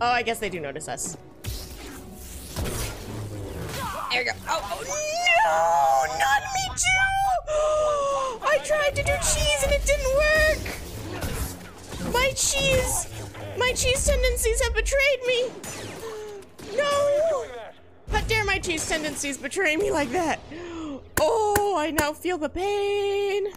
Oh, I guess they do notice us. There we go. Oh, oh no! Not me too! I tried to do cheese and it didn't work! My cheese! My cheese tendencies have betrayed me! No! How dare my cheese tendencies betray me like that? Oh, I now feel the pain!